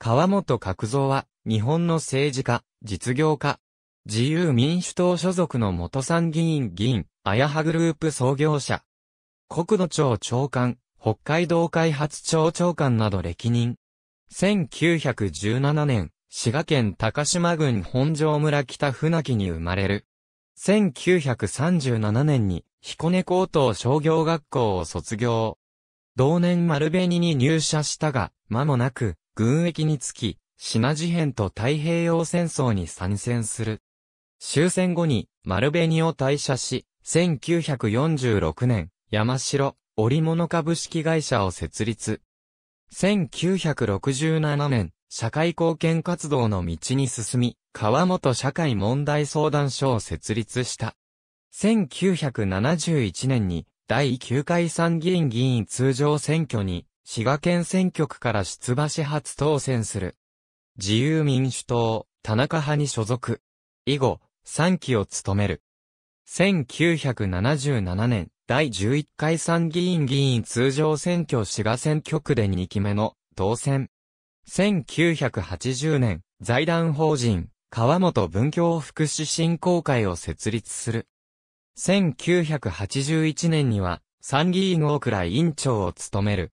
川本角三は、日本の政治家、実業家、自由民主党所属の元参議院議員、あやはグループ創業者。国土庁長官、北海道開発庁長官など歴任。1917年、滋賀県高島郡本庄村北船木に生まれる。1937年に彦根高等商業学校を卒業。同年丸紅に入社したが、間もなく、軍役につき、品事変と太平洋戦争に参戦する。終戦後に丸紅を退社し、1946年、山城、織物株式会社を設立。1967年、社会貢献活動の道に進み、川本社会問題相談所を設立した。1971年に第9回参議院議員通常選挙に滋賀県選挙区から出馬し初当選する。自由民主党、田中派に所属。以後、3期を務める。1977年、第11回参議院議員通常選挙滋賀選挙区で2期目の当選。1980年、財団法人、川本文教福祉振興会を設立する。1981年には、参議院大倉委員長を務める。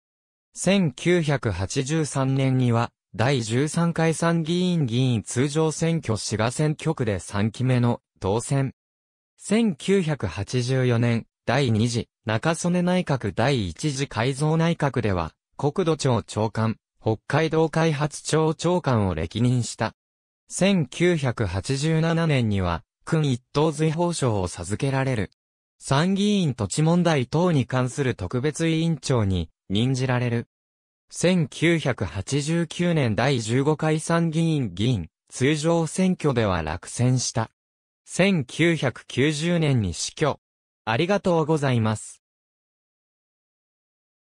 1983年には、第13回参議院議員通常選挙滋賀選挙区で3期目の当選。1984年、第2次中曽根内閣第1次改造内閣では、国土庁長官、北海道開発庁長官を歴任した。1987年には、君一等随法賞を授けられる。参議院土地問題等に関する特別委員長に任じられる。1989年第15回参議院議員、通常選挙では落選した。1990年に死去。ありがとうございます。